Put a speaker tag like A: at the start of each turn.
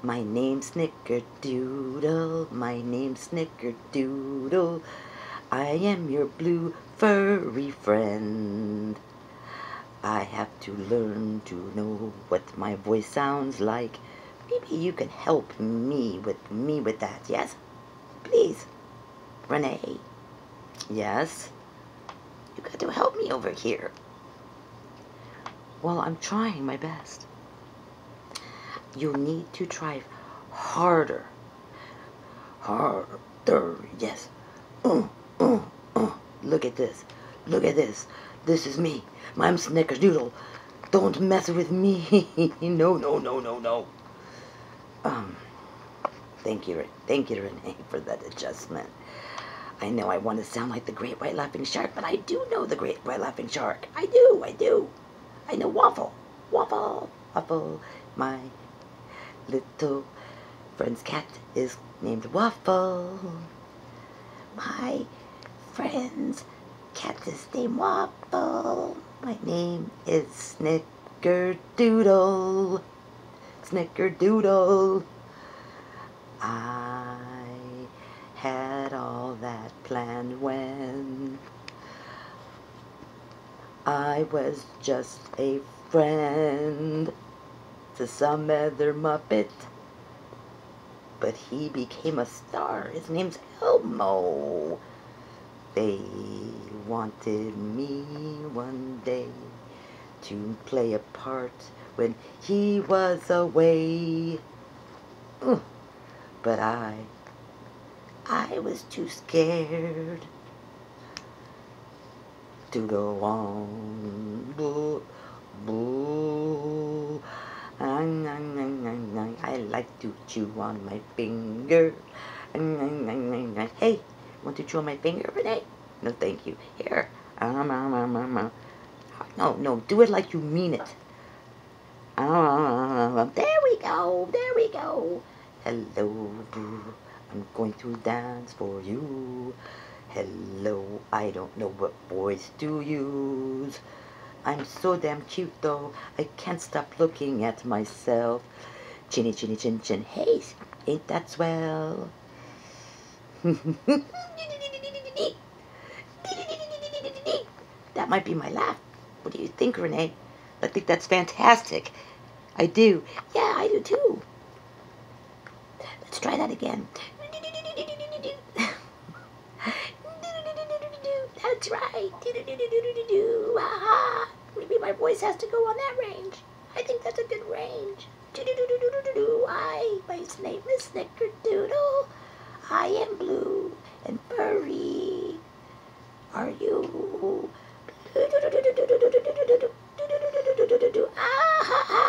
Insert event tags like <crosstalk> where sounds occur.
A: My name's Snickerdoodle, my name's Snickerdoodle. I am your blue furry friend. I have to learn to know what my voice sounds like. Maybe you can help me with me with that, yes? Please. Renee. Yes? You got to help me over here. Well, I'm trying my best. You need to try harder. Harder, yes. Uh, uh, uh. Look at this. Look at this. This is me. I'm Snickerdoodle. Don't mess with me. <laughs> no, no, no, no, no. Um, thank you, thank you, Renee, <laughs> for that adjustment. I know I want to sound like the Great White Laughing Shark, but I do know the Great White Laughing Shark. I do, I do. I know Waffle. Waffle, Waffle. My little friend's cat is named Waffle. My friend's cat is named Waffle. My name is Snickerdoodle. Snickerdoodle. I had all that planned when I was just a friend to some other Muppet. But he became a star. His name's Elmo. They wanted me one day to play a part when he was away. But I, I was too scared to go on. Boo, boo. To chew on my finger. Hey, want to chew on my finger, Renee? No, thank you. Here. Ah, no, no, do it like you mean it. Ah, there we go, there we go. Hello. I'm going to dance for you. Hello, I don't know what voice to use. I'm so damn cute though, I can't stop looking at myself. Chinny chinny chin chin, hey, ain't that swell? that might be my laugh. What do you think, Renee? I think that's fantastic. I do. Yeah, I do too. Let's try that again. That's right. Maybe my voice has to go on that range. I think that's a good range. My name is Snickerdoodle. I am blue and furry. Are you? Ah,